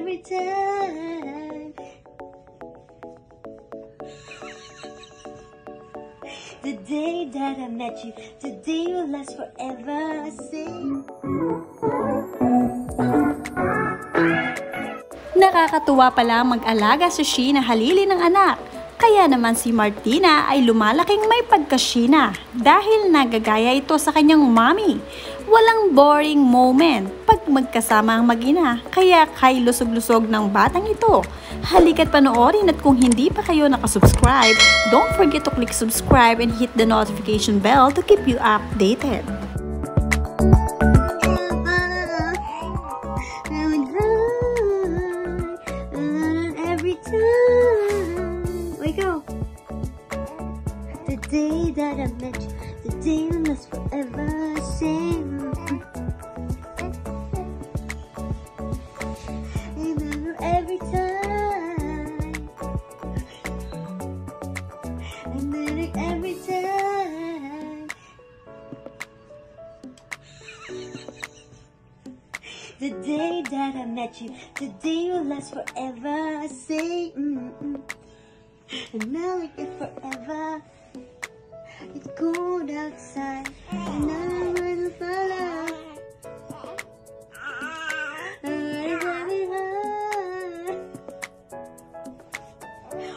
every time. The day that I met you, the day will last forever. Sing. Nakakatuwa pala mag-alaga si Sheena Halili ng anak. Kaya naman si Martina ay lumalaking may pagka-Sheena dahil nagagaya ito sa kanyang mommy. Walang boring moment pag magkasama ang mag-ina, kaya kay lusog-lusog ng batang ito. Halika't panoorin at kung hindi pa kayo nakasubscribe, don't forget to click subscribe and hit the notification bell to keep you updated. The day that I met you, the day will last forever. Say, mm mm. And now like it forever. It's cold outside, and I will follow.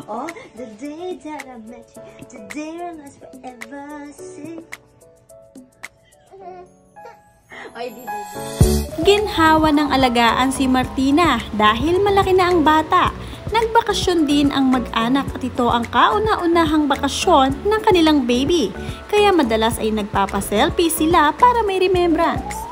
Oh, the day that I met you, the day will last forever. Say. Di. Ginhawa ng alagaan si Martina dahil malaki na ang bata. Nagbakasyon din ang mag-anak at ito ang kauna-unahang bakasyon ng kanilang baby. Kaya madalas ay nagpapaselfie sila para may remembrance.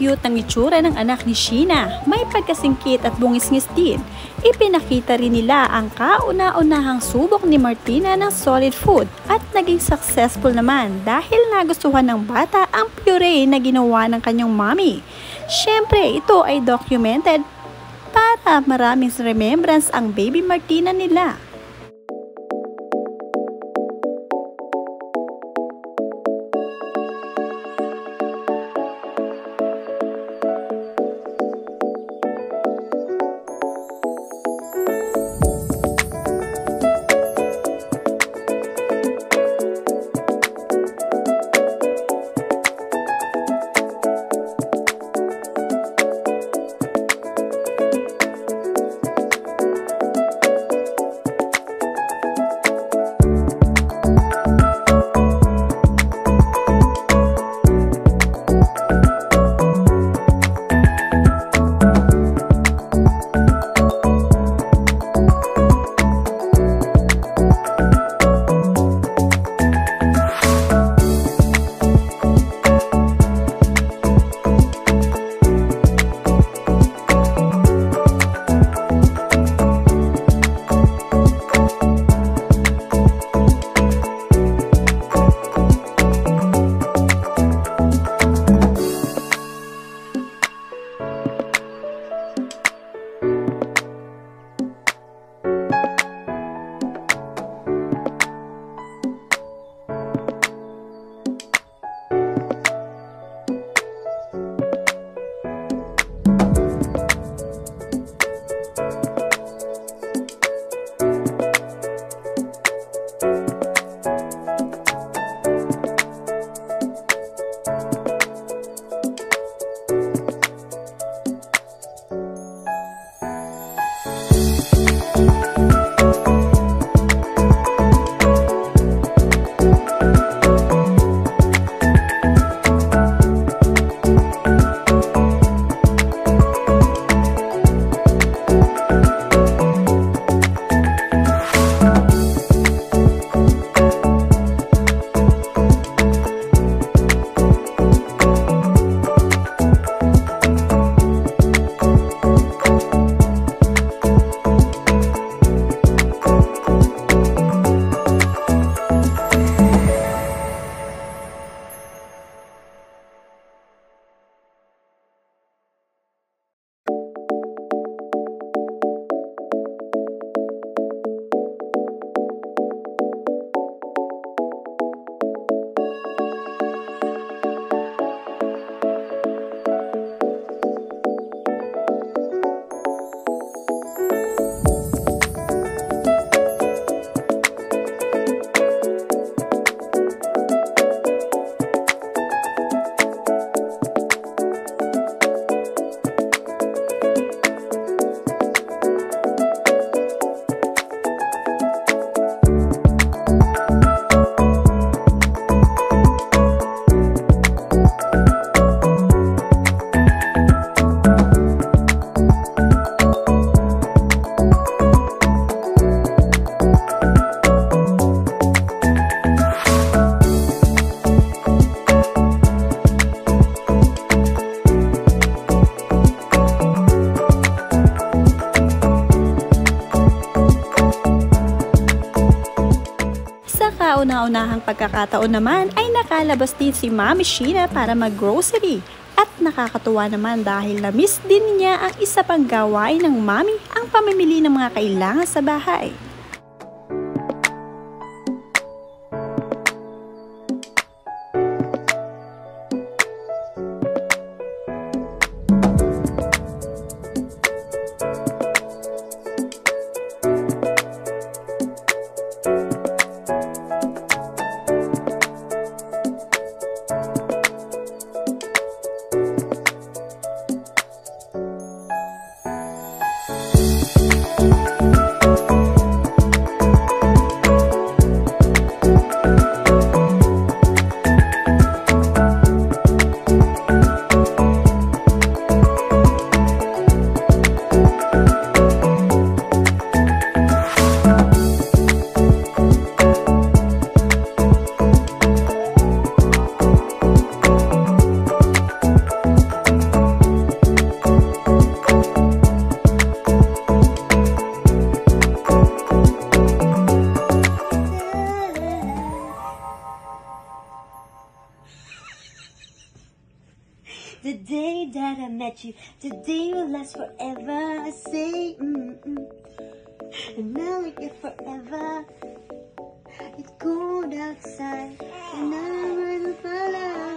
Napaka-cute ng itsura ng anak ni Sheena. May pagkasingkit at bungis-ngis din. Ipinakita rin nila ang kauna-unahang subok ni Martina ng solid food at naging successful naman dahil nagustuhan ng bata ang puree na ginawa ng kanyang mommy. Siyempre, ito ay documented para maraming remembrance ang baby Martina nila. Kauna-unahang pagkakataon naman ay nakalabas din si Mami Sheena para mag-grocery. At nakakatuwa naman dahil na-miss din niya ang isa pang gawain ng mami ang pamimili ng mga kailangan sa bahay. The day that I met you, the day will last forever. I say, mm-mm. And now like it forever. It's cold outside, and I'm for love.